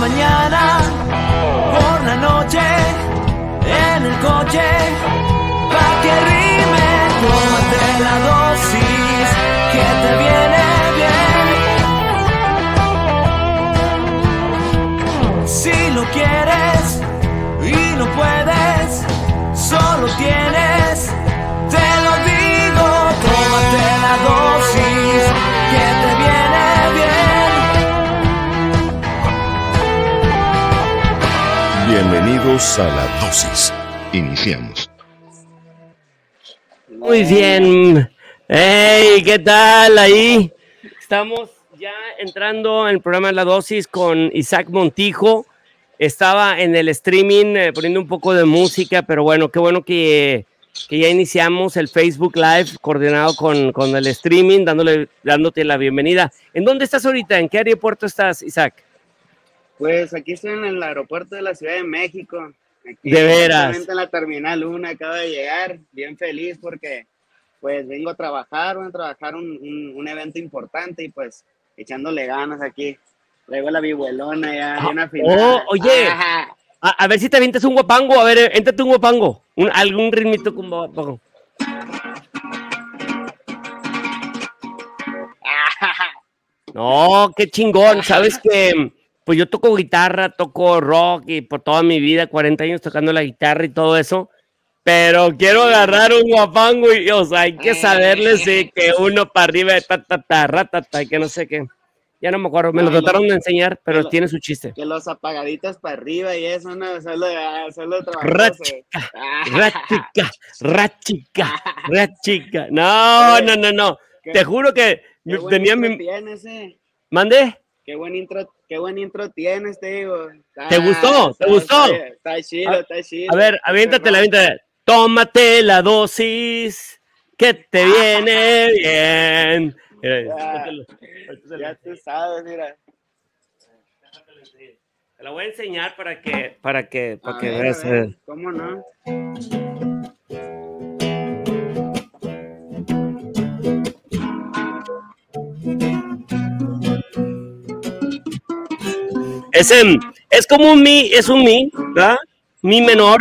mañana por la noche en el coche tienes, te lo digo, tómate la dosis que te viene bien. Bienvenidos a la dosis. Iniciamos. Muy bien. Hey, ¿qué tal ahí? Estamos ya entrando en el programa La Dosis con Isaac Montijo. Estaba en el streaming eh, poniendo un poco de música, pero bueno, qué bueno que, que ya iniciamos el Facebook Live coordinado con, con el streaming, dándole, dándote la bienvenida. ¿En dónde estás ahorita? ¿En qué aeropuerto estás, Isaac? Pues aquí estoy en el aeropuerto de la Ciudad de México. Aquí, De veras. En la Terminal 1 acabo de llegar, bien feliz porque pues vengo a trabajar, voy a trabajar un, un, un evento importante y pues echándole ganas aquí. Traigo la vihuelona ya, bien afinada. oh, oye. A, a ver si te avientas un guapango. A ver, éntrate un guapango. Un, algún ritmito con guapango. No, qué chingón. Sabes que, pues yo toco guitarra, toco rock y por toda mi vida, 40 años tocando la guitarra y todo eso. Pero quiero agarrar un guapango y, o sea, hay que saberle sí, que uno para arriba ta, ta, ta, que no sé qué. Ya no me acuerdo, me lo Ay, lo- trataron de enseñar, pero lo- tiene su chiste. Que los apagaditos para arriba y eso, no, solo, ah, solo. Rachica, Ah, Rachica, rachica, rachica. No, no, no, no. Qué- Te juro que Qué tenía mi. tienes, eh. ¿Mande? Qué buen intro, qué buen intro tienes, te digo. Está- ¿Te gustó? ¿Te está- gustó? Está, está chido, A- está chido. A ver, aviéntate la aviéntate. Tómate la dosis que te viene bien. Mira, Ya. ahorita lo- Ya tú sabes, mira. Te la voy a enseñar para que, para que, para A que ver, veas. ver, eh. ¿Cómo no? Es, es como un mi, es un mi, ¿verdad? Mi menor.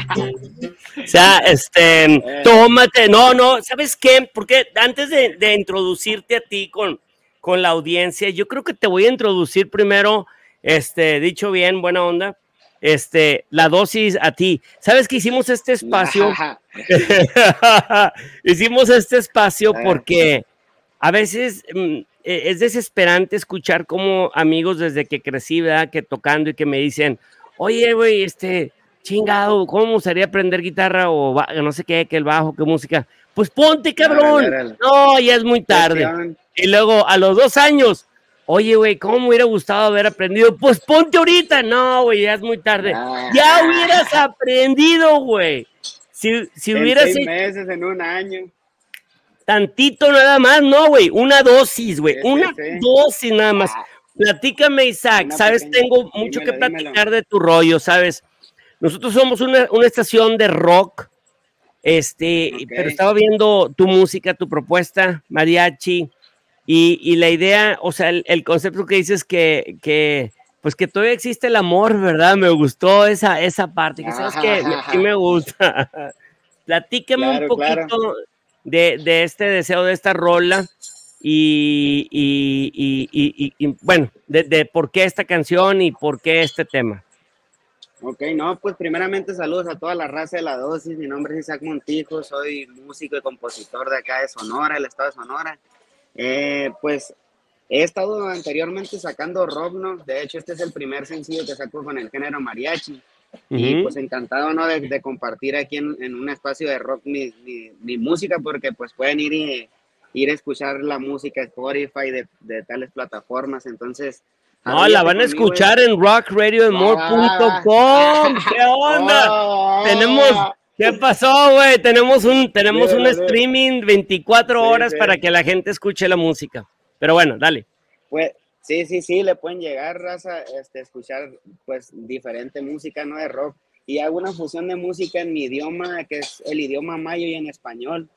O sea, este, tómate, no, no, ¿sabes qué? Porque antes de, de introducirte a ti con, con la audiencia, yo creo que te voy a introducir primero, este, dicho bien, buena onda, este, la dosis a ti. ¿Sabes que hicimos este espacio? hicimos este espacio Eh. porque a veces mm, e- es desesperante escuchar como amigos desde que crecí, ¿verdad? Que tocando y que me dicen, oye, güey, este, chingado, ¿cómo me gustaría aprender guitarra o no sé qué, que el bajo, qué música? Pues ponte, cabrón. No, ya es muy tarde. Y luego a los dos años, oye, güey, ¿cómo me hubiera gustado haber aprendido? Pues ponte ahorita. No, güey, ya es muy tarde. Ah. Ya hubieras aprendido, güey. Si, si En hubieras seis hecho meses, en un año. tantito nada más, no, güey, una dosis, güey, Sí, una sí. dosis nada más. Ah. Platícame, Isaac, Una sabes, pequeña- tengo mucho que platicar dímelo. de tu rollo, sabes. Nosotros somos una, una estación de rock, este, pero estaba viendo tu música, tu propuesta, mariachi, y, y la idea, o sea, el, el concepto que dices que, que, pues que todavía existe el amor, ¿verdad? Me gustó esa, esa parte, que sabes que sí me gusta. Platícame un poquito claro. de, de este deseo, de esta rola, y- y- y- y, bueno, de, de por qué esta canción y por qué este tema. Ok, no, pues primeramente saludos a toda la raza de la dosis. Mi nombre es Isaac Montijo, soy músico y compositor de acá de Sonora, el estado de Sonora. Eh, pues he estado anteriormente sacando rock, ¿no? De hecho, este es el primer sencillo que saco con el género mariachi. Y pues encantado, ¿no? De, de compartir aquí en, en un espacio de rock mi, mi- mi música, porque pues pueden ir y ir a escuchar la música Spotify, de, de tales plataformas. Entonces... No, la van a conmigo, escuchar en rockradioemore.com. ¿Qué onda? Oh. Tenemos ¿Qué pasó, güey? Tenemos un, tenemos un streaming 24 horas para que la gente escuche la música. Pero bueno, dale. Pues, sí, sí, sí, le pueden llegar, raza, este, escuchar, pues, diferente música, ¿no? De rock. Y hago una fusión de música en mi idioma, que es el idioma mayo y en español.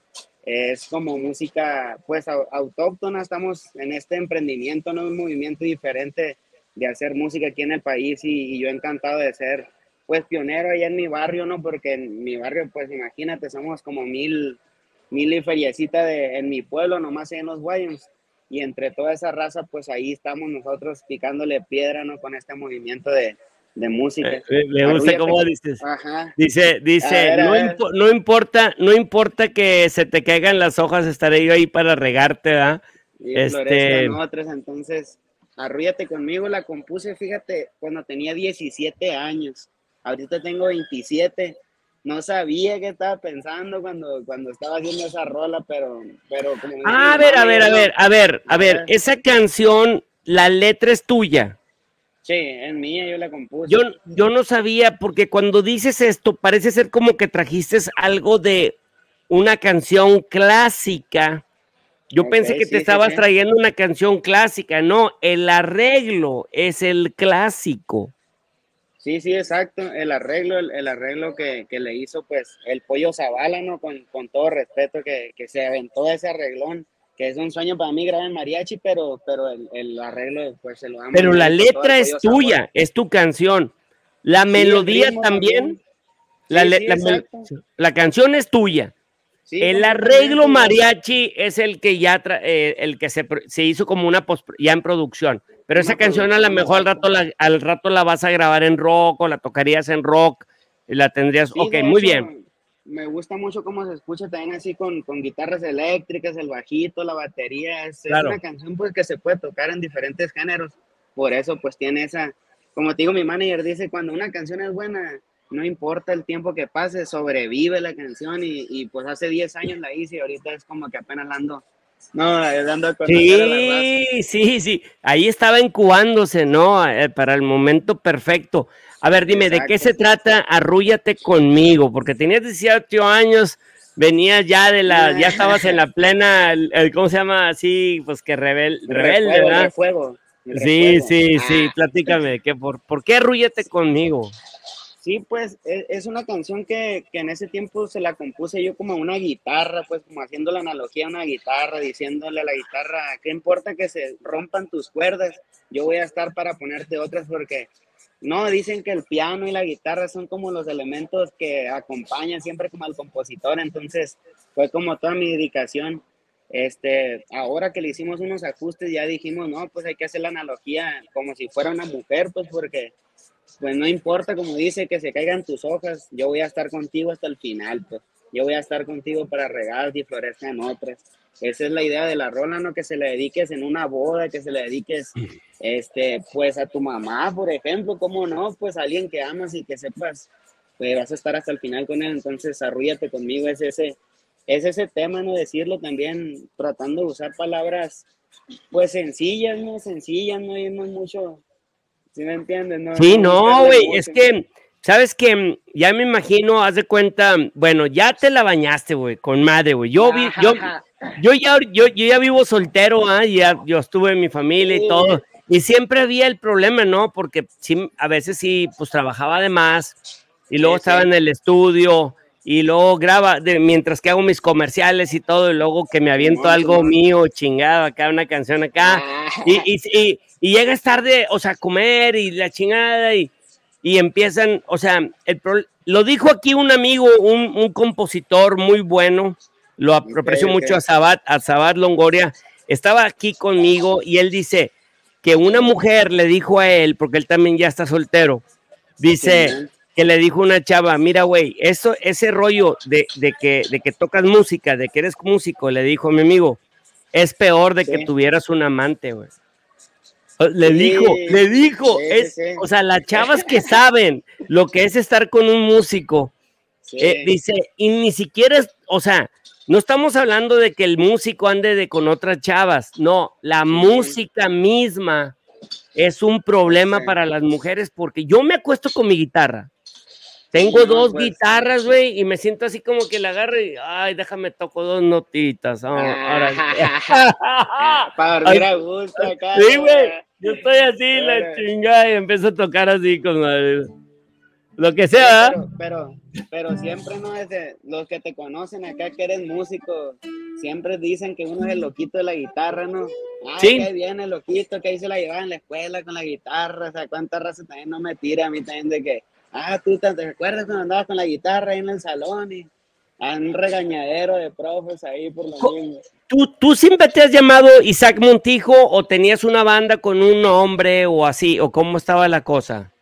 Es como música, pues, autóctona. Estamos en este emprendimiento, ¿no? Un movimiento diferente de hacer música aquí en el país y, y yo encantado de ser pues pionero allá en mi barrio, ¿no? Porque en mi barrio, pues imagínate, somos como mil, mil y feriecita de, en mi pueblo, nomás en los Guayos. Y entre toda esa raza, pues ahí estamos nosotros picándole piedra, ¿no? Con este movimiento de, de música. Eh, me gusta cómo dices. Ajá. Dice, dice, no, no, importa, no importa que se te caigan las hojas, estaré yo ahí para regarte, ¿verdad? Y este... otras, entonces, arrúllate conmigo, la compuse, fíjate, cuando tenía 17 años. Ahorita tengo 27. No sabía qué estaba pensando cuando, cuando estaba haciendo esa rola, pero, pero como ah, a ver, a ver, a ver, a ver, a ver, esa canción, la letra es tuya. Sí, es mía, yo la compuse. Yo, yo no sabía, porque cuando dices esto, parece ser como que trajiste algo de una canción clásica. Yo pensé que te estabas trayendo una canción clásica. No, el arreglo es el clásico. Sí, sí, exacto. El arreglo, el, arreglo que, le hizo pues el pollo Zavala, ¿no? Con, todo respeto que, se aventó ese arreglón, que es un sueño para mí grabar en mariachi, pero, pero el, arreglo pues se lo amo. Pero la letra es tuya, es tu canción. La melodía también. La, la, canción es tuya. el arreglo mariachi es el que ya eh, el que se, se, hizo como una post, ya en producción. Pero esa canción a lo mejor al rato, la, al rato la vas a grabar en rock o la tocarías en rock y la tendrías. ok, muy bien. Me gusta mucho cómo se escucha también así con, con guitarras eléctricas, el bajito, la batería. Es, una canción pues que se puede tocar en diferentes géneros. Por eso pues tiene esa, como te digo, mi manager dice, cuando una canción es buena, no importa el tiempo que pase, sobrevive la canción y, y pues hace 10 años la hice y ahorita es como que apenas la ando no, dando Sí, sí, sí. Ahí estaba incubándose, ¿no? Eh, para el momento perfecto. A ver, dime, ¿de qué se trata? Arrúllate conmigo, porque tenías 18 años, venías ya de la, ya estabas en la plena, ¿cómo se llama? Así, pues que rebel, rebelde, ¿verdad? sí, sí, sí, ah. platícame, ¿qué, por, ¿por qué arrúllate conmigo? Sí, pues e, es una canción que, en ese tiempo se la compuse yo como una guitarra, pues como haciendo la analogía a una guitarra, diciéndole a la guitarra, ¿qué importa que se rompan tus cuerdas? Yo voy a estar para ponerte otras porque no, dicen que el piano y la guitarra son como los elementos que acompañan siempre como al compositor, entonces fue como toda mi dedicación. Este, ahora que le hicimos unos ajustes ya dijimos, no, pues hay que hacer la analogía como si fuera una mujer, pues porque pues no importa, como dice, que se caigan tus hojas, yo voy a estar contigo hasta el final, pues. Yo voy a estar contigo para regar y florezcan otras. Esa es la idea de la rola, ¿no? Que se le dediques en una boda, que se le dediques, este, pues a tu mamá, por ejemplo, ¿cómo no? Pues a alguien que amas y que sepas, pues vas a estar hasta el final con él, entonces arrúllate conmigo, es ese, es ese tema, ¿no? Decirlo también, tratando de usar palabras, pues sencillas, ¿no? Sencillas, no hay mucho, ¿Sí me entiendes? No, sí, no, güey, es que, ¿sabes que Ya me imagino, haz de cuenta, bueno, ya te la bañaste, güey, con madre, güey. Yo, vi, yo, yo, ya, yo, ya vivo soltero, ¿ah? ya yo estuve en mi familia y todo. Y siempre había el problema, ¿no? Porque sí, a veces sí, pues trabajaba de más y luego estaba en el estudio y luego graba de, mientras que hago mis comerciales y todo, y luego que me aviento algo mío, chingado, acá una canción acá, ah. y, y, y, llegas tarde, o sea, comer y la chingada, y, y empiezan, o sea, el lo dijo aquí un amigo, un, un compositor muy bueno, lo aprecio mucho a Sabat, a Sabat Longoria, estaba aquí conmigo y él dice que una mujer le dijo a él, porque él también ya está soltero, dice, que le dijo una chava, mira, güey, eso, ese rollo de, que, de que tocas música, de que eres músico, le dijo a mi amigo, es peor de que tuvieras un amante, güey. Le dijo, le dijo, es, o sea, las chavas que saben lo que es estar con un músico, eh, dice, y ni siquiera es, o sea, no estamos hablando de que el músico ande de con otras chavas, no, la música misma es un problema para las mujeres porque yo me acuesto con mi guitarra Tengo No, dos pues. guitarras, güey, y me siento así como que la agarro y, ay, déjame toco dos notitas. ah, ahora sí. Para dormir a gusto acá. Sí, güey. Yo estoy así, la chingada, y empiezo a tocar así con la- lo que Sí, sea. ¿verdad? pero, pero, pero siempre no es de los que te conocen acá que eres músico, siempre dicen que uno es el loquito de la guitarra, ¿no? Ah, Sí. que viene el loquito, que ahí se la llevaba en la escuela con la guitarra, o sea, cuánta raza también no me tira a mí también de que, ah, tú te, recuerdas cuando andabas con la guitarra ahí en el salón y a un regañadero de profes ahí por lo mismo. ¿Tú, ¿Tú siempre te has llamado Isaac Montijo o tenías una banda con un nombre o así? ¿O cómo estaba la cosa?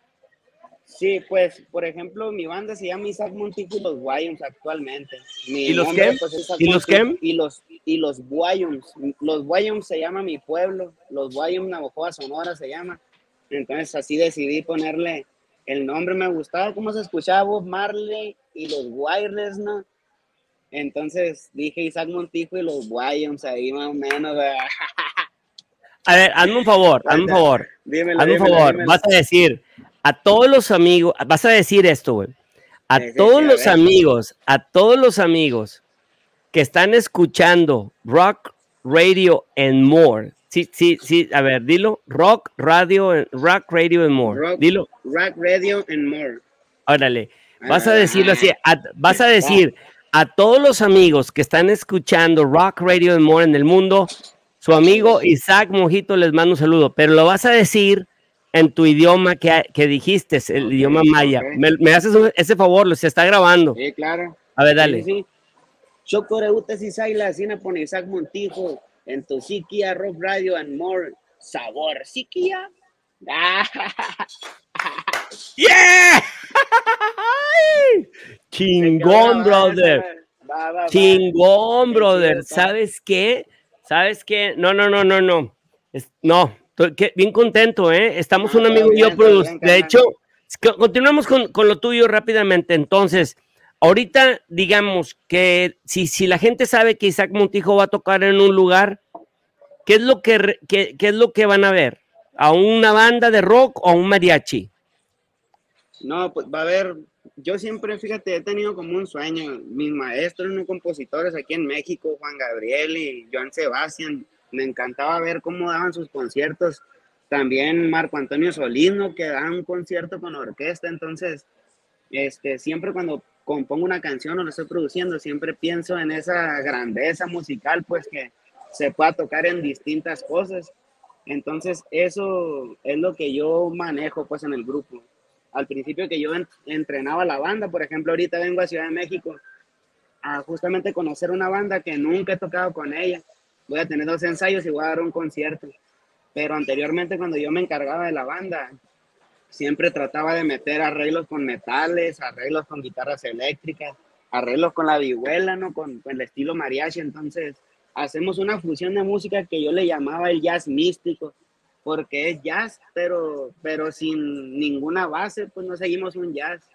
Sí, pues, por ejemplo, mi banda se llama Isaac Montijo y los Wyums actualmente. Mi ¿Y los nombre, pues, ¿Y los Montijo qué? Y los, y los Wyums. Los Wyums se llama mi pueblo. Los Wyums Navajoa Sonora se llama. Entonces, así decidí ponerle el nombre. Me gustaba cómo se escuchaba Bob Marley y los Wireless, ¿no? Entonces dije Isaac Montijo y los Wyums ahí más o menos. ¿verdad? A ver, hazme un favor, hazme un favor. Dímelo, Hazme un favor, dímelo. vas a decir a todos los amigos, vas a decir esto, güey. A Sí, todos sí, a los ver. amigos, a todos los amigos que están escuchando Rock Radio and More. Sí, sí, sí, a ver, dilo. Rock Radio, Rock Radio and More. Rock- Dilo, Rock Radio and More. órale. Vas a Ah, decirlo así, a- vas a decir a todos los amigos que están escuchando Rock Radio and More en el mundo, su amigo Isaac Mojito les manda un saludo, pero lo vas a decir en tu idioma que, que dijiste, el idioma maya. Me, me haces un- ese favor, lo se está grabando. Sí, claro. A ver, dale. Sí, sí. Chocoreuta si la cina pone Isaac Montijo en tu Siquia Rock Radio and More sabor. Siquia. Ah, ¡Yeah! Chingón, brother. Va, va, va. Chingón, brother. ¿Sabes qué? ¿Sabes qué? No, no, no, no, no. Es- no, bien contento, ¿eh? Estamos Ah, un amigo y yo, bien, todo produ- bien, de hecho, continuamos con, con lo tuyo rápidamente. Entonces, ahorita, digamos que si, si la gente sabe que Isaac Montijo va a tocar en un lugar, ¿qué es lo que, qué, qué es lo que van a ver? ¿A una banda de rock o a un mariachi? No, pues va a haber. Yo siempre, fíjate, he tenido como un sueño. Mis maestros, no compositores aquí en México, Juan Gabriel y Joan Sebastián, me encantaba ver cómo daban sus conciertos. También Marco Antonio Solís, ¿no? que daba un concierto con orquesta. Entonces, este, siempre cuando compongo una canción o la estoy produciendo, siempre pienso en esa grandeza musical, pues que se pueda tocar en distintas cosas. Entonces, eso es lo que yo manejo, pues, en el grupo al principio que yo en- entrenaba la banda, por ejemplo, ahorita vengo a Ciudad de México a justamente conocer una banda que nunca he tocado con ella. Voy a tener dos ensayos y voy a dar un concierto. Pero anteriormente cuando yo me encargaba de la banda, siempre trataba de meter arreglos con metales, arreglos con guitarras eléctricas, arreglos con la vihuela, ¿no? Con, el estilo mariachi. Entonces, hacemos una fusión de música que yo le llamaba el jazz místico porque es jazz, pero, pero sin ninguna base, pues no seguimos un jazz.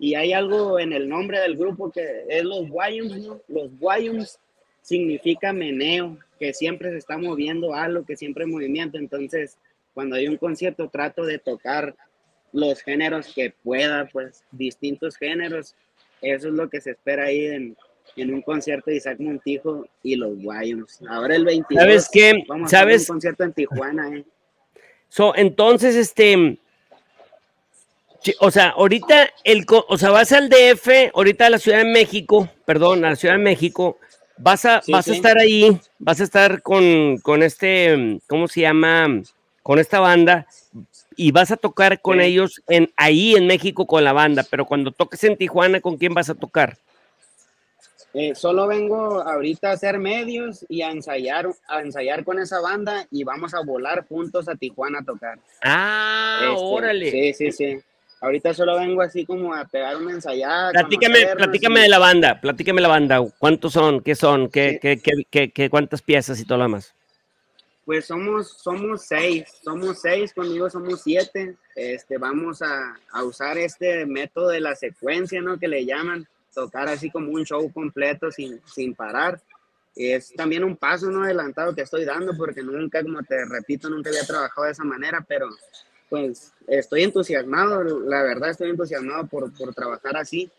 Y hay algo en el nombre del grupo que es los Wyums, ¿no? Los Wyums significa meneo, que siempre se está moviendo algo, que siempre hay movimiento. Entonces, cuando hay un concierto, trato de tocar los géneros que pueda, pues distintos géneros. Eso es lo que se espera ahí en, en un concierto de Isaac Montijo y los Wyums. Ahora el 22. ¿Sabes qué? Vamos a hacer ¿Sabes? un concierto en Tijuana, ¿eh? So, entonces, este, o sea, ahorita, el, o sea, vas al DF, ahorita a la Ciudad de México, perdón, a la Ciudad de México, vas a, Sí, vas a estar ahí, vas a estar con, con este, ¿cómo se llama? Con esta banda y vas a tocar con Sí. ellos en, ahí en México con la banda, pero cuando toques en Tijuana, ¿con quién vas a tocar? Eh, solo vengo ahorita a hacer medios y a ensayar, a ensayar con esa banda y vamos a volar juntos a Tijuana a tocar. Ah, Este, órale. Sí, sí, sí. Ahorita solo vengo así como a pegar una ensayada. Platícame, platícame y- de la banda, platícame la banda. ¿Cuántos son? ¿Qué son? ¿Qué, Sí. qué, qué, qué- qué- cuántas piezas y todo lo demás? Pues somos, somos seis, somos seis, conmigo somos siete. Este, vamos a, a usar este método de la secuencia, ¿no? Que le llaman, tocar así como un show completo sin, sin parar. Es también un paso no adelantado que estoy dando porque nunca, como te repito, nunca había trabajado de esa manera, pero pues estoy entusiasmado, la verdad estoy entusiasmado por, por trabajar así.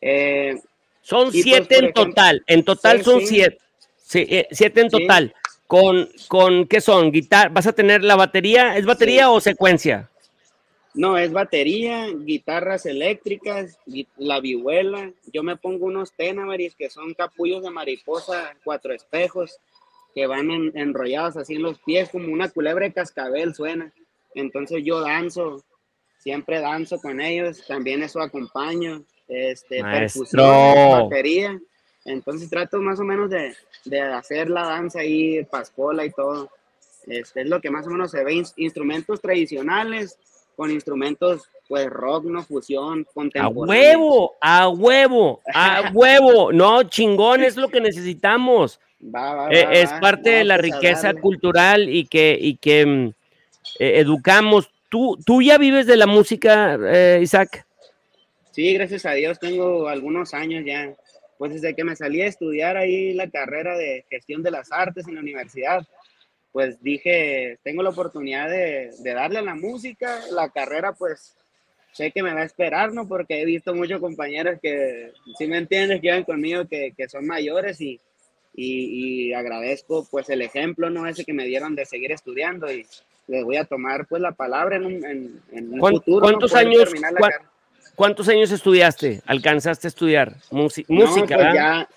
Eh, son pues, siete por en ejemplo, total, en total sí, son sí. siete. Sí, eh, siete en total. Con, con, ¿qué son? Guitarra, ¿vas a tener la batería? ¿Es batería Sí. o secuencia? No, es batería, guitarras eléctricas, la vihuela. Yo me pongo unos tenamaris que son capullos de mariposa, cuatro espejos, que van en- enrollados así en los pies, como una culebra de cascabel suena. Entonces yo danzo, siempre danzo con ellos, también eso acompaño, este, Maestro. percusión, batería. Entonces trato más o menos de, de hacer la danza ahí, pascola y todo. Este es lo que más o menos se ve, ins- instrumentos tradicionales con instrumentos, pues rock, no fusión, A contemporáneo. huevo, a huevo, a huevo. No, chingón, es lo que necesitamos. Va, va, Eh, va, es parte de la pues, a riqueza darle. cultural y que, y que mm, eh, educamos. ¿Tú, ¿Tú ya vives de la música, eh, Isaac? Sí, gracias a Dios tengo algunos años ya. Pues desde que me salí a estudiar ahí la carrera de gestión de las artes en la universidad, pues dije, tengo la oportunidad de, de darle a la música, la carrera pues sé que me va a esperar, ¿no? Porque he visto muchos compañeros que, si me entiendes, que conmigo, que, que son mayores y, y, y agradezco pues el ejemplo, ¿no? Ese que me dieron de seguir estudiando y les voy a tomar pues la palabra en un, en, en un ¿Cuán- futuro. cuántos años- cuán-. ¿Cuántos años estudiaste? ¿Alcanzaste a estudiar Musi- No, música? pues ya,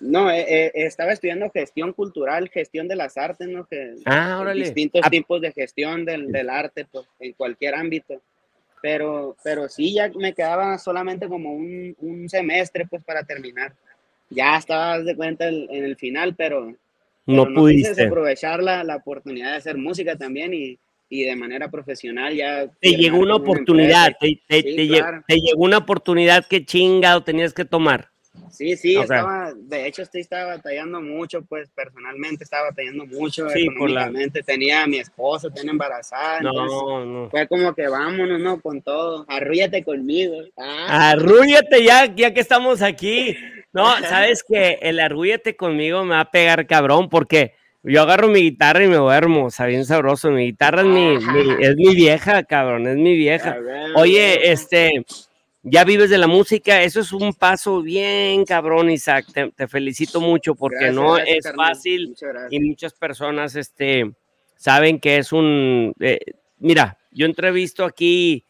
no, eh, eh, estaba estudiando gestión cultural, gestión de las artes, ¿no? Que, Ah, órale. distintos Ah, tipos de gestión del, del arte, pues, en cualquier ámbito. Pero, pero sí, ya me quedaba solamente como un, un semestre, pues, para terminar. Ya estaba, haz de cuenta, el- en el final, pero, no pero quise pudiste. desaprovechar la, la oportunidad de hacer música también y, y de manera profesional ya. Te llegó una oportunidad, empresa. te, te- Sí, te claro. te llegó una oportunidad que chingado tenías que tomar. Sí, sí, Ok. estaba, de hecho, sí estaba batallando mucho, pues personalmente estaba batallando mucho Sí, por la- económicamente. Tenía a mi esposa, tenía embarazada, entonces No, no. fue como que vámonos, ¿no? Con todo, arrúllate conmigo. Ah, Arrúllate ya, ya que estamos aquí. No, sabes que el arrúllate conmigo me va a pegar cabrón porque yo agarro mi guitarra y me duermo, o sea, bien sabroso. Mi guitarra es mi, mi- es mi vieja, cabrón, es mi vieja. Oye, este, ya vives de la música, eso es un paso bien cabrón, Isaac. Te, te felicito mucho porque gracias, no gracias, es fácil muchas y muchas personas este, saben que es un... eh, mira, yo entrevisto aquí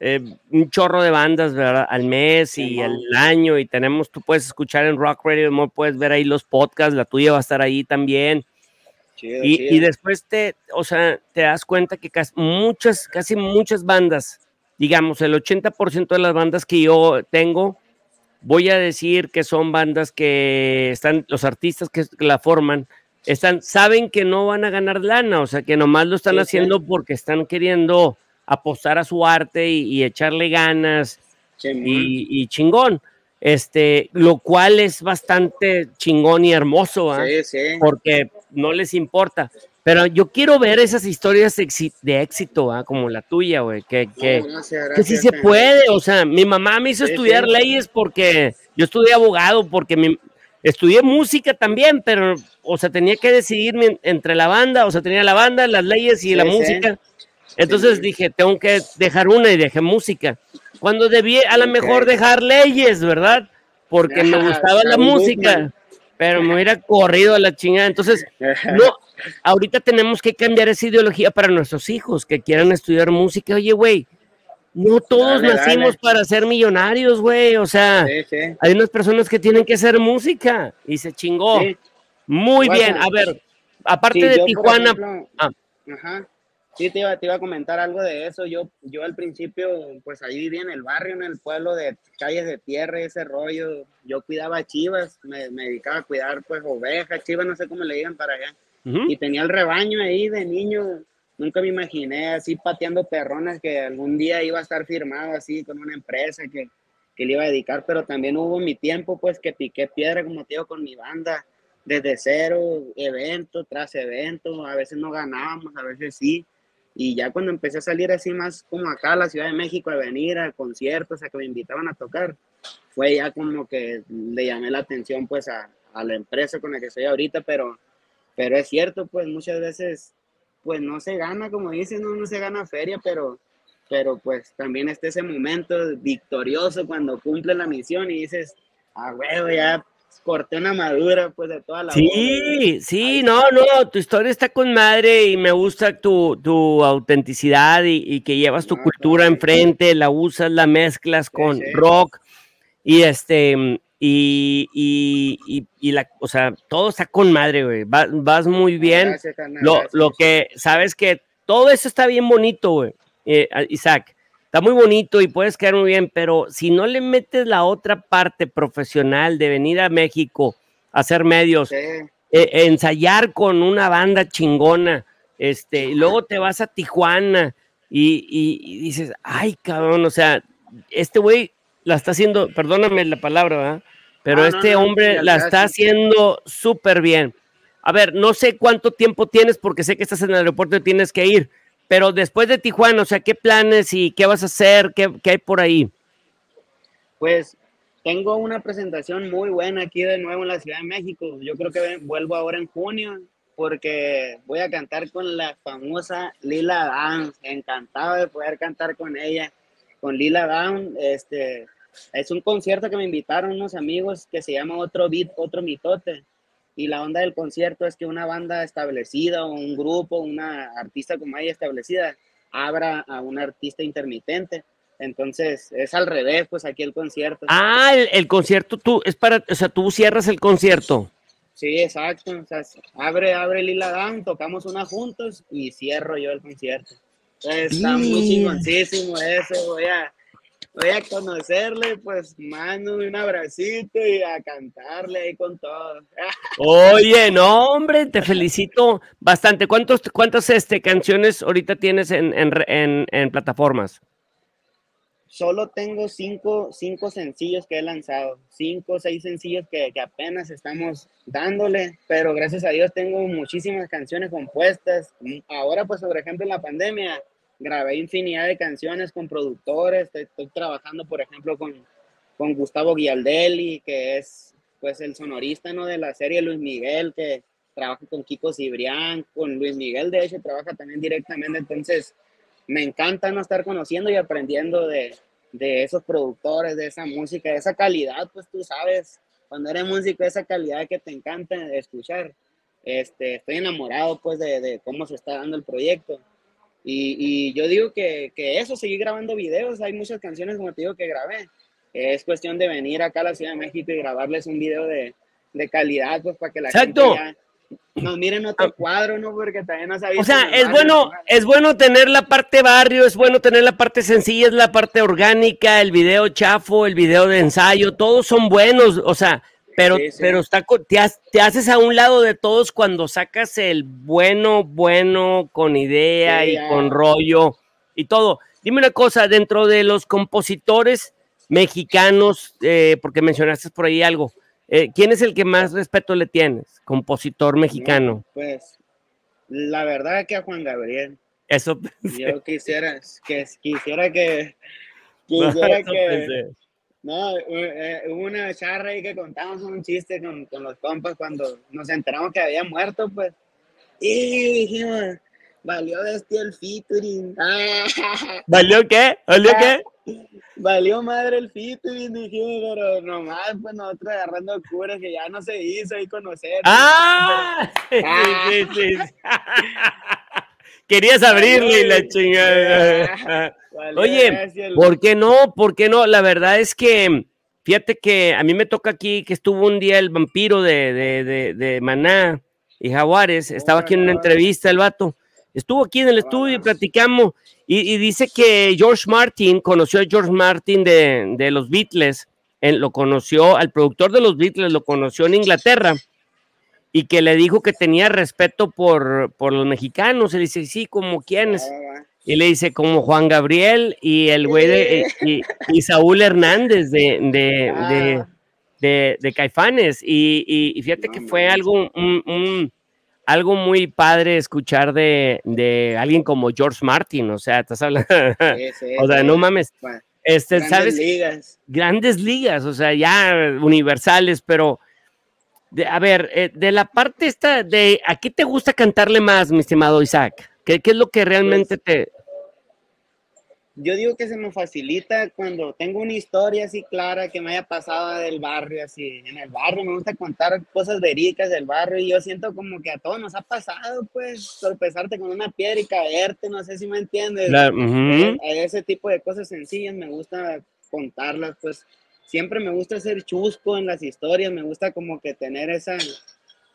eh, un chorro de bandas ¿verdad? al mes y al año y tenemos, tú puedes escuchar en Rock Radio, puedes ver ahí los podcasts, la tuya va a estar ahí también. Chido, Y, chido. y después te, o sea, te das cuenta que casi muchas, casi muchas bandas, digamos, el 80% de las bandas que yo tengo, voy a decir que son bandas que están, los artistas que la forman, están, saben que no van a ganar lana, o sea, que nomás lo están Sí, sí. haciendo porque están queriendo apostar a su arte y, y echarle ganas y, y chingón. Este, lo cual es bastante chingón y hermoso, sí. porque no les importa. Pero yo quiero ver esas historias de éxito, ¿ah? como la tuya, güey, que, que, No, gracias, que sí se eh. puede. O sea, mi mamá me hizo Sí, estudiar sí. leyes porque yo estudié abogado, porque mi- estudié música también, pero, o sea, tenía que decidir mi- entre la banda, o sea, tenía la banda, las leyes y Sí, la música. Entonces dije, tengo que dejar una y dejé música. Cuando debí a lo mejor dejar leyes, ¿verdad? Porque me gustaba la música. Pero me hubiera corrido a la chingada. Entonces, no, ahorita tenemos que cambiar esa ideología para nuestros hijos que quieran estudiar música. Oye, güey, no todos Dale, nacimos dale. para ser millonarios, güey. O sea, Sí, sí. hay unas personas que tienen que hacer música y se chingó. Sí. Muy Bueno, bien. A ver, aparte de Tijuana, ejemplo, ah. Ajá. Sí, te iba, te iba a comentar algo de eso. Yo, yo al principio, pues ahí vivía en el barrio, en el pueblo de calles de tierra, ese rollo. Yo cuidaba chivas, me, me dedicaba a cuidar pues ovejas, chivas, no sé cómo le digan para allá. ujú, Y tenía el rebaño ahí de niño. Nunca me imaginé así pateando perrones que algún día iba a estar firmado así con una empresa que, que le iba a dedicar, pero también hubo mi tiempo pues que piqué piedra, como te digo, con mi banda, desde cero, evento tras evento, a veces no ganábamos, a veces sí. Y ya cuando empecé a salir así más como acá a la Ciudad de México, a venir a conciertos, a que me invitaban a tocar, fue ya como que le llamé la atención pues a, la empresa con la que estoy ahorita, pero, pero es cierto, pues muchas veces pues no se gana, como dicen, no, no se gana feria, pero, pero pues también está ese momento victorioso cuando cumple la misión y dices, ah, huevo, ya corté una madura pues de toda la Sí, sí, no, no, tu historia está con madre y me gusta tu, tu autenticidad y, que llevas tu cultura enfrente, la usas, la mezclas con rock y este y, y, y, la, o sea, todo está con madre, güey. Vas, muy bien. lo, lo que, sabes que todo eso está bien bonito, güey, eh, Isaac. Está muy bonito y puedes quedar muy bien, pero si no le metes la otra parte profesional de venir a México a hacer medios, eh, ensayar con una banda chingona, este, y luego te vas a Tijuana y, y dices, ay, cabrón, o sea, este güey la está haciendo, perdóname la palabra, ¿verdad? pero este hombre la está haciendo súper bien. A ver, no sé cuánto tiempo tienes porque sé que estás en el aeropuerto y tienes que ir, pero después de Tijuana, o sea, ¿qué planes y qué vas a hacer? ¿Qué, hay por ahí? Pues tengo una presentación muy buena aquí de nuevo en la Ciudad de México. Yo creo que vuelvo ahora en junio porque voy a cantar con la famosa Lila Down. Encantado de poder cantar con ella, con Lila Down. Este, es un concierto que me invitaron unos amigos que se llama Otro Beat, Otro Mitote. Y la onda del concierto es que una banda establecida o un grupo, una artista como ella establecida, abra a un artista intermitente. Entonces es al revés, pues aquí el concierto. Ah, el, concierto tú, es para, o sea, tú cierras el concierto. Sí, exacto. O sea, abre, abre Lila Down, tocamos una juntos y cierro yo el concierto. está muy chingoncísimo eso, voy a, voy a conocerle, pues mando un abracito y a cantarle ahí con todo. Oye, no, hombre, te felicito bastante. ¿Cuántos, ¿Cuántas este, canciones ahorita tienes en, en, en, plataformas? Solo tengo cinco, cinco, sencillos que he lanzado, cinco o seis sencillos que, que apenas estamos dándole, pero gracias a Dios tengo muchísimas canciones compuestas. Ahora, pues, por ejemplo, en la pandemia, grabé infinidad de canciones con productores, estoy, trabajando, por ejemplo, con, con Gustavo Guialdelli, que es pues el sonorista ¿no? de la serie Luis Miguel, que trabaja con Kiko Cibrián, con Luis Miguel, de hecho, trabaja también directamente, entonces me encanta no estar conociendo y aprendiendo de, de esos productores, de esa música, de esa calidad, pues tú sabes, cuando eres músico, esa calidad que te encanta escuchar. Este, estoy enamorado pues de, de cómo se está dando el proyecto y, yo digo que, eso, seguir grabando videos, hay muchas canciones, como te digo, que grabé. Es cuestión de venir acá a la Ciudad de México y grabarles un video de, calidad, pues para que la gente ya nos miren otro ah. cuadro, ¿no? Porque también no O sea, es bueno, es bueno tener la parte barrio, es bueno tener la parte sencilla, es la parte orgánica, el video chafo, el video de ensayo, todos son buenos, o sea, pero, pero está, te, haces a un lado de todos cuando sacas el bueno, bueno, con idea y con rollo y todo. Dime una cosa, dentro de los compositores mexicanos, eh, porque mencionaste por ahí algo, eh, ¿quién es el que más respeto le tienes? Compositor mexicano. pues la verdad que a Juan Gabriel. Eso. Yo quisiera que quisiera que quisiera que no, eh, hubo una charra ahí que contamos un chiste con, con, los compas cuando nos enteramos que había muerto, pues. Y dijimos, valió bestia el featuring. ¿Valió qué? ¿Valió qué? Valió madre el featuring, dijimos, pero nomás, pues nosotros agarrando curas que ya no se hizo y conocer. ¡Ah! sí, sí, sí. Querías abrirle la chingada. Oye, ¿por qué no? ¿Por qué no? La verdad es que, fíjate que a mí me toca aquí que estuvo un día el vampiro de, de, de, Maná y Jaguares. Estaba aquí en una entrevista el vato. Estuvo aquí en el estudio y platicamos. Y, dice que George Martin conoció a George Martin de, de los Beatles. lo conoció, al productor de los Beatles lo conoció en Inglaterra y que le dijo que tenía respeto por, por los mexicanos. Él dice, sí, como quiénes. Ah, y le dice, como Juan Gabriel y el güey de, y, Saúl Hernández de, de, ah. de, de Caifanes. Y, y, fíjate que fue algo, un, algo muy padre escuchar de, alguien como George Martin. O sea, estás hablando. o sea, no mames. Este, grandes ¿sabes? ligas. Grandes ligas, o sea, ya universales, pero a ver, eh, de la parte esta de ¿a qué te gusta cantarle más, mi estimado Isaac? ¿Qué, qué es lo que realmente Pues te... Yo digo que se me facilita cuando tengo una historia así clara que me haya pasado del barrio, así. En el barrio me gusta contar cosas verídicas del barrio y yo siento como que a todos nos ha pasado, pues, tropezarte con una piedra y caerte, no sé si me entiendes. la- ujú. Eh, ese tipo de cosas sencillas me gusta contarlas, pues siempre me gusta ser chusco en las historias, me gusta como que tener esa,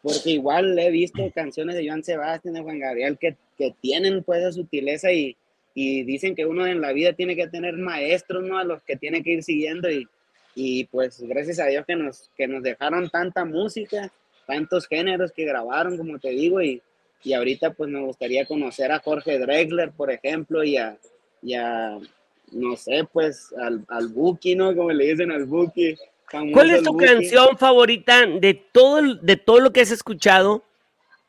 porque igual he visto canciones de Joan Sebastián, de Juan Gabriel, que, que tienen pues esa sutileza y, y dicen que uno en la vida tiene que tener maestros, ¿no? A los que tiene que ir siguiendo y, y pues gracias a Dios que nos, que nos dejaron tanta música, tantos géneros que grabaron, como te digo, y, y ahorita pues me gustaría conocer a Jorge Drexler, por ejemplo, y a, y a, no sé, pues al, al Buki, ¿no? Como le dicen al Buki. ¿Cuál es tu canción favorita de todo, de todo lo que has escuchado?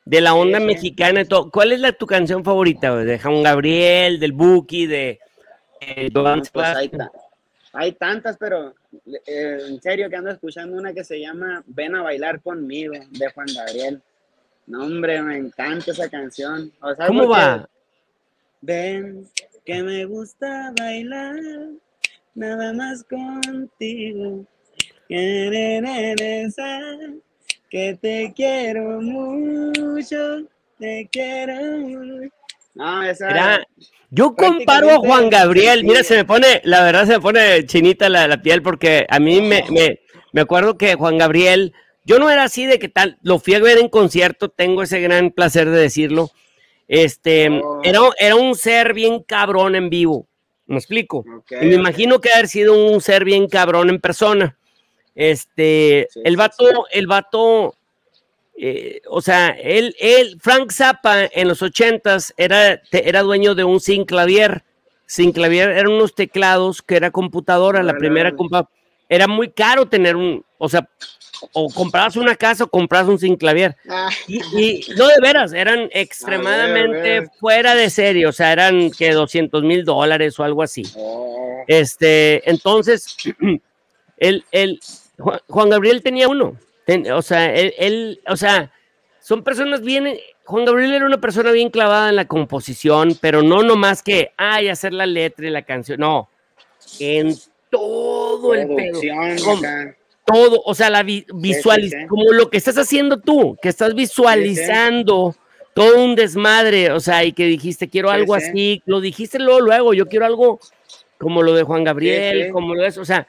De la onda sí. mexicana todo. ¿Cuál es la, tu canción favorita? De Juan Gabriel, del Buki, de... Joan No, pues hay, hay tantas, pero eh, en serio que ando escuchando una que se llama Ven a bailar conmigo, de Juan Gabriel. No, hombre, me encanta esa canción. O sea, ¿Cómo va? Ven, que me gusta bailar, nada más contigo. Que te quiero mucho, te quiero mucho. No, esa... Era- yo comparo a Juan Gabriel, mira, se me pone, la verdad se me pone chinita la, la piel porque a mí me, me, me acuerdo que Juan Gabriel, yo no era así de que tal, lo fui a ver en concierto, tengo ese gran placer de decirlo. Este, Oh. era, era un ser bien cabrón en vivo, ¿me explico? Y me imagino que haber sido un ser bien cabrón en persona. Este, Sí, el vato, sí. el vato, eh, o sea, él, él, Frank Zappa en los ochentas era, era dueño de un Synclavier. Synclavier eran unos teclados que era computadora, la primera compa. Era muy caro tener un, o sea, o comprabas una casa o comprabas un Synclavier. Ah, Y, y no de veras, eran extremadamente ver. fuera de serie, o sea, eran que 200 mil dólares o algo así. oh, Este, entonces, el, el, Juan, Juan Gabriel tenía uno. Ten- o sea, él, él- o sea, son personas bien. Juan Gabriel era una persona bien clavada en la composición, pero no nomás que, ay, hacer la letra y la canción. No, en todo el pedo. Todo, o sea, la vi- visualiz- como lo que estás haciendo tú, que estás visualizando todo un desmadre, o sea, y que dijiste, quiero algo sí. así, lo dijiste luego, luego, yo quiero algo como lo de Juan Gabriel, como lo de eso, o sea,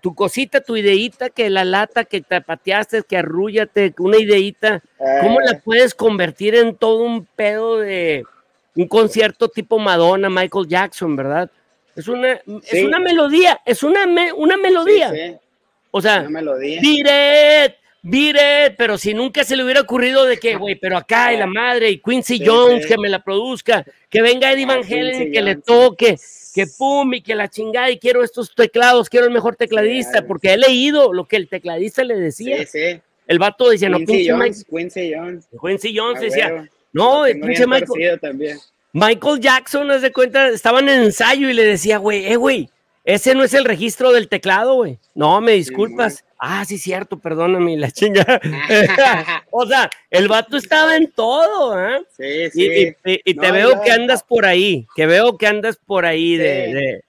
tu cosita, tu ideita, que la lata, que te pateaste, que arrúllate, una ideita, ¿cómo la Eh, puedes convertir en todo un pedo de un concierto tipo Madonna, Michael Jackson, verdad? Es una, es Sí. una melodía, es una, me- una sí, melodía. sí, O sea, beat it, pero si nunca se le hubiera ocurrido de que, güey, pero acá y la madre, y Quincy Sí, Jones sí. que me la produzca, que venga Eddie Ah, Van Halen y que le toque, que pum, y que la chingada, y quiero estos teclados, quiero el mejor tecladista, claro. porque he leído lo que el tecladista le decía. Sí, sí. El vato decía, no, Quincy pinche Jones, Quincy Jones. Quincy Jones Ah, decía, no, el pinche Michael, también. Michael Jackson, haz de cuenta, estaba en ensayo y le decía, güey, eh, güey, ese no es el registro del teclado, güey. No, me disculpas. ah, sí, cierto, perdóname, la chinga. o sea, el vato estaba en todo, ¿ah? Sí, sí. y- y- y te No, veo yo- que andas por ahí, que veo que andas por ahí de, Sí. de-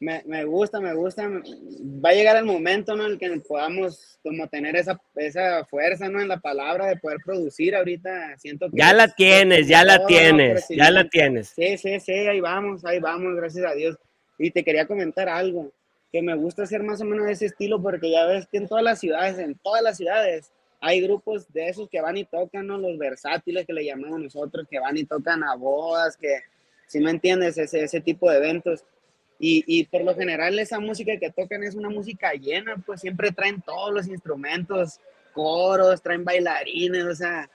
Me, me gusta, me gusta. Va a llegar el momento, ¿no? En el que podamos como tener esa, esa fuerza, ¿no? En la palabra de poder producir ahorita. Siento que Ya la es tienes, ya la tienes, ya la tienes. Sí, sí, sí, ahí vamos, ahí vamos, gracias a Dios. Y te quería comentar algo, que me gusta hacer más o menos de ese estilo porque ya ves que en todas las ciudades, en todas las ciudades, hay grupos de esos que van y tocan, ¿no? Los versátiles que le llamamos nosotros, que van y tocan a bodas, que, si me entiendes, ese, ese tipo de eventos. Y, y por lo general esa música que tocan es una música llena, pues siempre traen todos los instrumentos, coros, traen bailarines, o sea,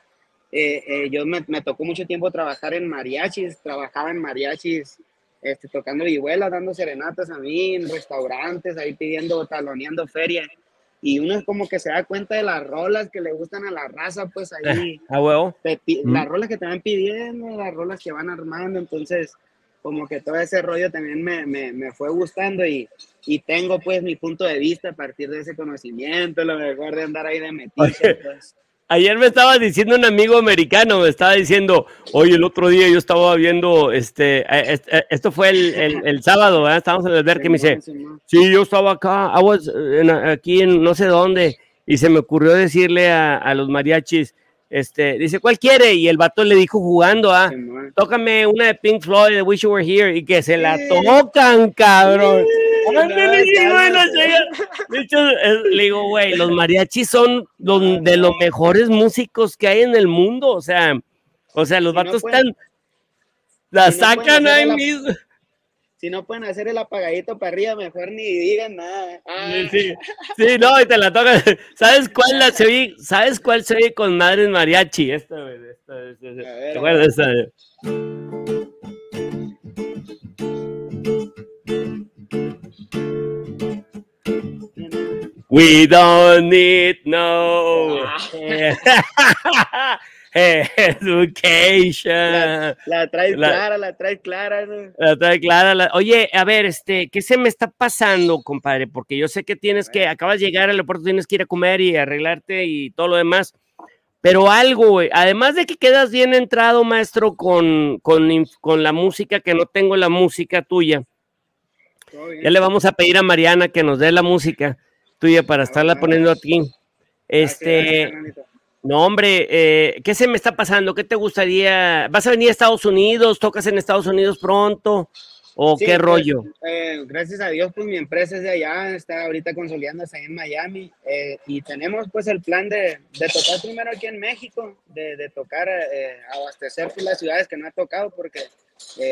eh, eh, yo me, me tocó mucho tiempo trabajar en mariachis, trabajaba en mariachis, este, tocando vihuelas, dando serenatas a mí, en restaurantes, ahí pidiendo, taloneando feria. Y uno es como que se da cuenta de las rolas que le gustan a la raza, pues ahí, A huevo. te pi- Mm. las rolas que te van pidiendo, las rolas que van armando, entonces como que todo ese rollo también me, me, me fue gustando y, y tengo pues mi punto de vista a partir de ese conocimiento, lo mejor de andar ahí de metiche, pues. Ayer me estaba diciendo un amigo americano, me estaba diciendo, oye, el otro día yo estaba viendo, este, eh, eh, esto fue el, sábado, ¿verdad? estábamos en el ver que me dice, sí, yo estaba acá, aquí en no sé dónde, y se me ocurrió decirle a, los mariachis, este, dice, ¿cuál quiere? Y el vato le dijo jugando, ah, tócame una de Pink Floyd, de Wish You Were Here, y que se la tocan, cabrón. Le digo, güey, los mariachis son de los mejores músicos que hay en el mundo, o sea, o sea, los vatos están, la sacan ahí mismo si no pueden hacer el apagadito para arriba, mejor ni digan nada. Sí, sí, no, y te la toca. ¿Sabes cuál la se vi? ¿Sabes cuál se vi con Madres Mariachi? Esta, esta, esta, esta. ¿Te acuerdas esta? We don't need no. Education. La, la trae clara, la trae clara. La trae clara. Oye, a ver, este, ¿qué se me está pasando, compadre? Porque yo sé que tienes que, acabas de llegar al aeropuerto, tienes que ir a comer y arreglarte y todo lo demás. Pero algo, güey, además de que quedas bien entrado, maestro, con, con, con la música, que no tengo la música tuya. Ya le vamos a pedir a Mariana que nos dé la música tuya para estarla poniendo aquí. Este, no, hombre, eh, ¿qué se me está pasando? ¿Qué te gustaría? ¿Vas a venir a Estados Unidos? ¿Tocas en Estados Unidos pronto? ¿O qué pues, rollo? Eh, gracias a Dios, pues mi empresa es de allá, está ahorita consolidándose ahí en Miami eh, y tenemos pues el plan de, de, tocar primero aquí en México, de, de tocar, abastecer pues, las ciudades que no he tocado porque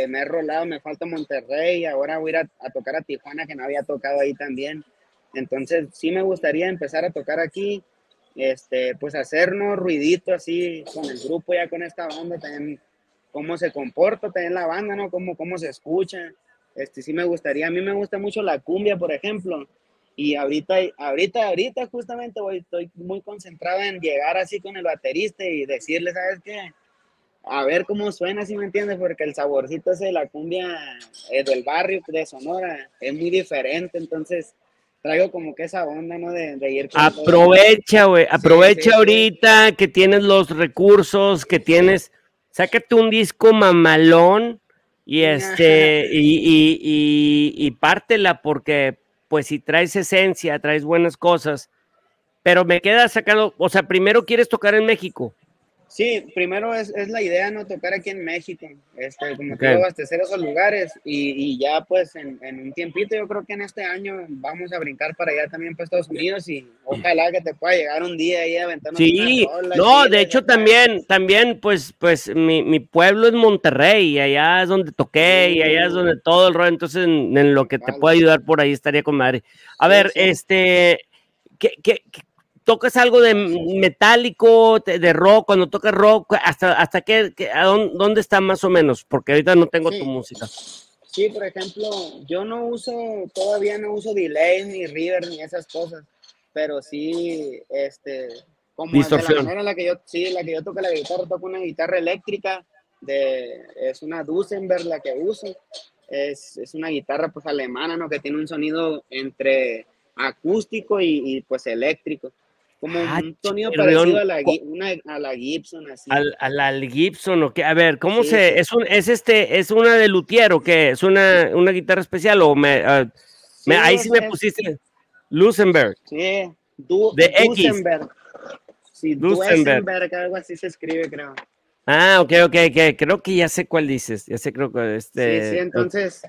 me he rolado, me falta Monterrey, ahora voy a ir a tocar a Tijuana que no había tocado ahí también. Entonces sí me gustaría empezar a tocar aquí, este, pues hacernos ruidito así con el grupo, ya con esta banda, también cómo se comporta también la banda, ¿no? Cómo, cómo se escucha. Este, sí me gustaría, a mí me gusta mucho la cumbia, por ejemplo, y ahorita, ahorita, ahorita justamente voy, estoy muy concentrado en llegar así con el baterista y decirle, ¿sabes qué? A ver cómo suena, si me entiendes, porque el saborcito ese de la cumbia eh, del barrio de Sonora es muy diferente, entonces traigo como que esa onda, ¿no? De, ir. Aprovecha, güey, aprovecha ahorita que tienes los recursos, que tienes, sácate un disco mamalón y este, y, y, y, y pártela porque, pues, si traes esencia, traes buenas cosas, pero me queda sacando, o sea, primero quieres tocar en México. Sí, primero es, es, la idea, ¿no? Tocar aquí en México, este, como okay. abastecer esos lugares y, y ya pues en, en, un tiempito, yo creo que en este año vamos a brincar para allá también para Estados Unidos y ojalá que te pueda llegar un día ahí a aventarnos Sí, no, de hecho también, también pues, pues mi, mi, pueblo es Monterrey y allá es donde toqué y allá es donde todo el rollo, entonces en, en lo que te pueda ayudar por ahí estaría con madre. A ver, este, ¿qué, qué, tocas algo de metálico, de rock, cuando tocas rock, hasta, hasta qué, a dónde, está más o menos, porque ahorita no tengo tu música. Sí, por ejemplo, yo no uso, todavía no uso delay ni river ni esas cosas, pero sí, este, como Distorsión. la manera en la que yo, sí, la que yo toco la guitarra, toco una guitarra eléctrica, de, es una Duesenberg la que uso, es, es una guitarra pues alemana, ¿no? Que tiene un sonido entre acústico y, y pues eléctrico como ah, un sonido parecido a la, una, a la Gibson así. Al, a la Gibson o qué, a ver, ¿cómo se es un es este es una de luthier o qué? ¿Es una, una guitarra especial o me, uh, me ahí sí me pusiste Lucenberg. Sí, du, de Duesenberg. X. Sí, Duesenberg, algo así se escribe, creo. Ah, ok, ok, ok, creo que ya sé cuál dices, ya sé creo que este Sí, sí, entonces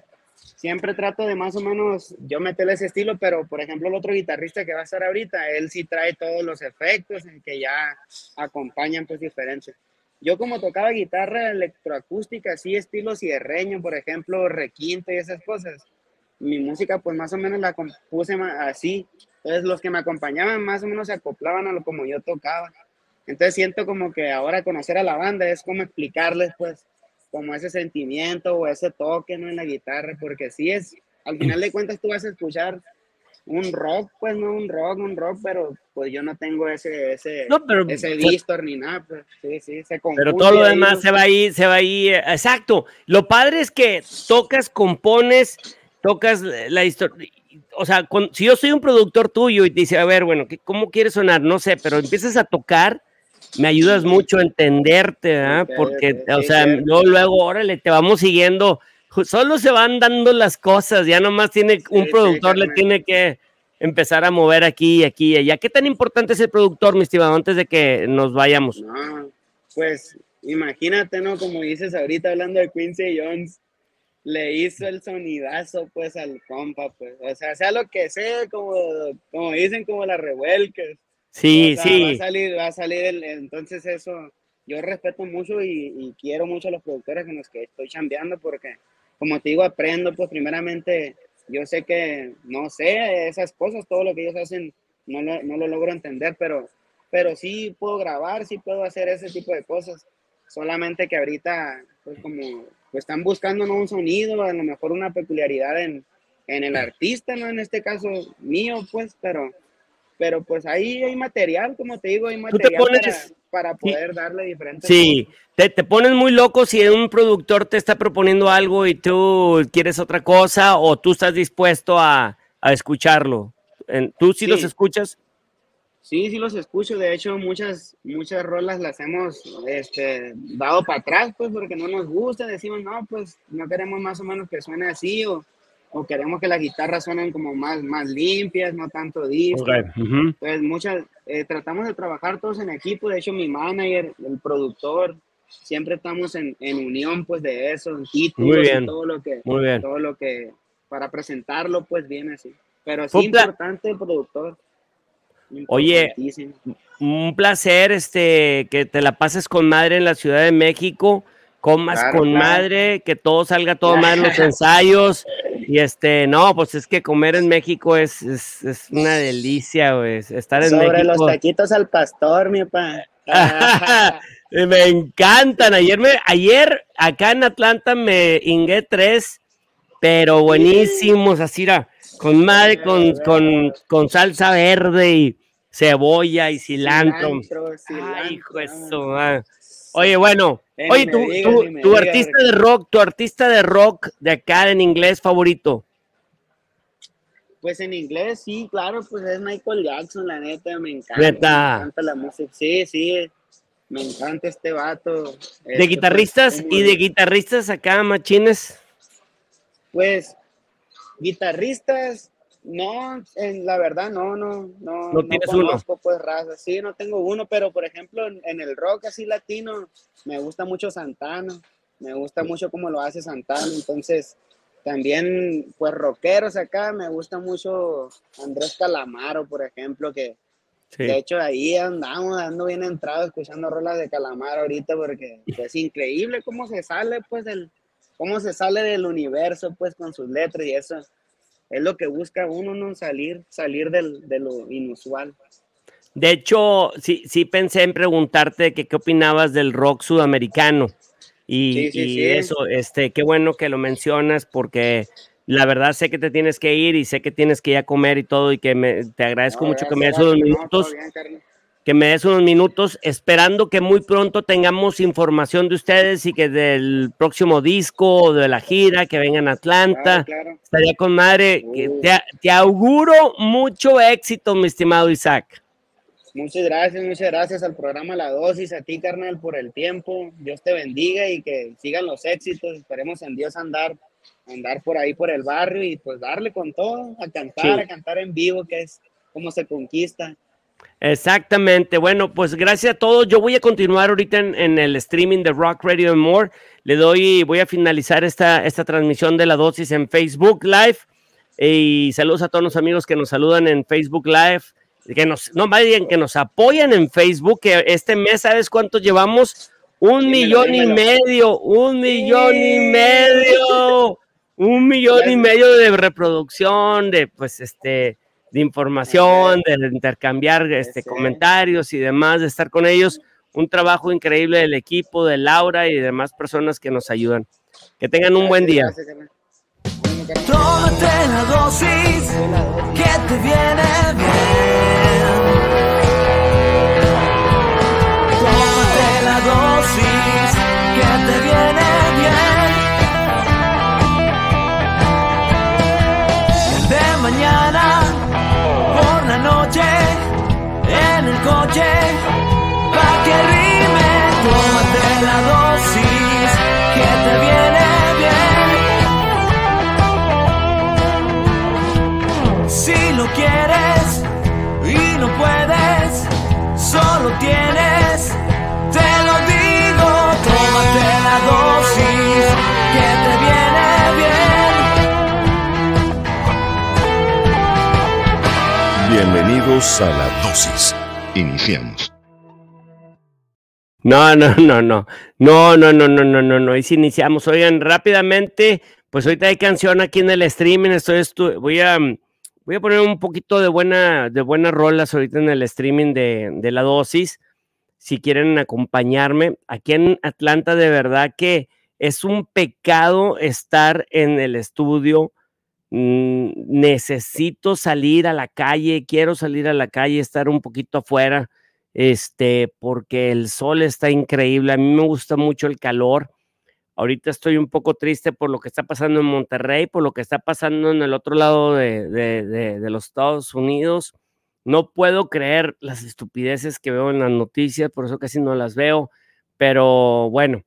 siempre trato de más o menos yo meterle ese estilo, pero por ejemplo el otro guitarrista que va a estar ahorita, él sí trae todos los efectos en que ya acompañan pues diferentes. Yo como tocaba guitarra electroacústica, así estilo cierreño, por ejemplo, requinto y esas cosas, mi música pues más o menos la compuse así. Entonces los que me acompañaban más o menos se acoplaban a lo como yo tocaba. Entonces siento como que ahora conocer a la banda es como explicarles pues como ese sentimiento o ese toque ¿no? en la guitarra, porque sí es, al final de cuentas tú vas a escuchar un rock, pues no un rock, un rock, pero pues yo no tengo ese, ese, no, pero, ese distor ni nada, pues sí, sí, se Pero todo lo demás se va ahí, se va ahí, exacto. Lo padre es que tocas, compones, tocas la historia, o sea, si yo soy un productor tuyo y te dice, a ver, bueno, ¿cómo quieres sonar? No sé, pero empiezas a tocar me ayudas mucho a entenderte, ¿verdad? Ok, Porque, o sea, cierto. luego, órale, te vamos siguiendo. Solo se van dando las cosas, ya nomás tiene un sí, productor, le tiene que empezar a mover aquí, aquí y allá. ¿Qué tan importante es el productor, mi estimado, antes de que nos vayamos? No, pues imagínate, ¿no? Como dices ahorita hablando de Quincy Jones, le hizo el sonidazo pues al compa, pues. O sea, sea lo que sea, como, como dicen, como la revuelques. Sí, O sea, Va a sí, salir, va a salir el- entonces eso, yo respeto mucho y, y quiero mucho a los productores con los que estoy chambeando porque, como te digo, aprendo, pues primeramente, yo sé que, no sé, esas cosas, todo lo que ellos hacen, no lo, no lo logro entender, pero, pero sí puedo grabar, sí puedo hacer ese tipo de cosas, solamente que ahorita, pues como, pues están buscando ¿no? un sonido, a lo mejor una peculiaridad en, en el artista, ¿no? En este caso mío, pues, pero pero pues ahí hay material, como te digo, hay te material pones- para, para poder darle diferentes sí. Te, te pones muy loco si un productor te está proponiendo algo y tú quieres otra cosa o tú estás dispuesto a, a escucharlo. ¿Tú sí, los Sí. escuchas? Sí, sí los escucho, de hecho muchas muchas rolas las hemos este, dado para atrás, pues porque no nos gusta, decimos, no, pues no queremos más o menos que suene así o, o queremos que las guitarras suenen como más, más limpias, no tanto disco. Ujú. Pues muchas, eh, tratamos de trabajar todos en equipo, de hecho mi manager, el productor, siempre estamos en, en unión pues de eso, títulos Muy y bien. todo lo que, Muy bien. todo lo que, para presentarlo pues viene así. Pero sí importante el productor. Oye. Un placer este que te la pases con madre en la Ciudad de México, comas Claro, con claro. madre, que todo salga todo mal en los ensayos. Y este, no, pues es que comer en México es, es, es una delicia, güey. Estar en Sobre los México. taquitos al pastor, mi pa. me encantan. Ayer me, ayer acá en Atlanta me ingué tres, pero buenísimos, así era, con madre, con, con, con salsa verde y cebolla y cilantro. Cilantro, cilantro, Ay, hijo vámonos. Oye, bueno, Eh, oye, tu, digas, tu- artista porque- de rock, tu artista de rock de acá en inglés favorito. Pues en inglés, sí, claro, pues es Michael Jackson, la neta, me encanta. Neta. Me encanta la música. Sí, sí, me encanta este vato. De Este, guitarristas pues, como- y de guitarristas acá, machines. Pues, guitarristas, no, en la verdad, no, no, no. No tienes conozco, pues, raza. Sí, no tengo uno, pero por ejemplo, en, en el rock así latino, me gusta mucho Santana. Me gusta mucho cómo lo hace Santana. Entonces, también, pues, rockeros acá, me gusta mucho Andrés Calamaro, por ejemplo, que Sí. de hecho ahí andamos, ando bien entrado escuchando rolas de Calamaro ahorita porque es increíble cómo se sale, pues, del, cómo se sale del universo, pues, con sus letras y eso. Es lo que busca uno, ¿no? Salir, salir del, de lo inusual. De hecho, sí, sí pensé en preguntarte que qué opinabas del rock sudamericano. Y, Sí, sí, y sí. eso, este, qué bueno que lo mencionas porque la verdad sé que te tienes que ir y sé que tienes que ir a comer y todo y que me, te agradezco No, mucho que me des unos no, minutos, bien. Que me des unos minutos, esperando que muy pronto tengamos información de ustedes y que del próximo disco o de la gira, que vengan a Atlanta. Claro, claro. Estaría con madre. Uh. Te, te auguro mucho éxito, mi estimado Isaac. Muchas gracias, muchas gracias al programa La Dosis, a ti, carnal, por el tiempo. Dios te bendiga y que sigan los éxitos. Esperemos en Dios andar, andar por ahí, por el barrio y pues darle con todo, a cantar, Sí. a cantar en vivo, que es como se conquista. Exactamente. Bueno, pues gracias a todos. Yo voy a continuar ahorita en, en el streaming de Rock Radio and More. Le doy, voy a finalizar esta, esta transmisión de la dosis en Facebook Live. Y saludos a todos los amigos que nos saludan en Facebook Live, que nos, no bien que nos apoyan en Facebook, que este mes, ¿sabes cuántos llevamos? Un Dímelo, millón y medio, un millón y medio, un millón y medio de reproducción, de pues este, de información, de intercambiar este, comentarios y demás, de estar con ellos. Un trabajo increíble del equipo, de Laura y demás personas que nos ayudan. Que tengan un buen día. Gracias, carnal. Ánimo, carnal. Tómate la dosis que te viene bien. en el coche pa' que rime. Tómate la dosis que te viene bien. Si lo quieres y no puedes, solo tienes, te lo digo, tómate la dosis. Bienvenidos a la dosis. Iniciamos. No, no, no, no. No, no, no, no, no, no, no. Y si iniciamos, oigan, rápidamente, pues ahorita hay canción aquí en el streaming. Estoy, voy a voy a poner un poquito de buena, de buenas rolas ahorita en el streaming de, de la dosis. Si quieren acompañarme. Aquí en Atlanta, de verdad que es un pecado estar en el estudio Mm, necesito salir a la calle, quiero salir a la calle, estar un poquito afuera, este, porque el sol está increíble. A mí me gusta mucho el calor. Ahorita estoy un poco triste por lo que está pasando en Monterrey, por lo que está pasando en el otro lado de, de los Estados Unidos. No puedo creer las estupideces que veo en las noticias, por eso casi no las veo. Pero bueno,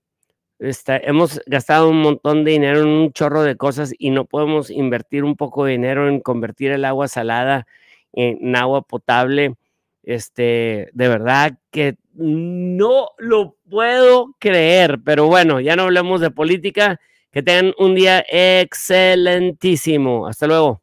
hemos gastado un montón de dinero en un chorro de cosas y no podemos invertir un poco de dinero en convertir el agua salada en agua potable. Este, de verdad que no lo puedo creer, pero bueno, ya no hablemos de política. Que tengan un día excelentísimo. Hasta luego.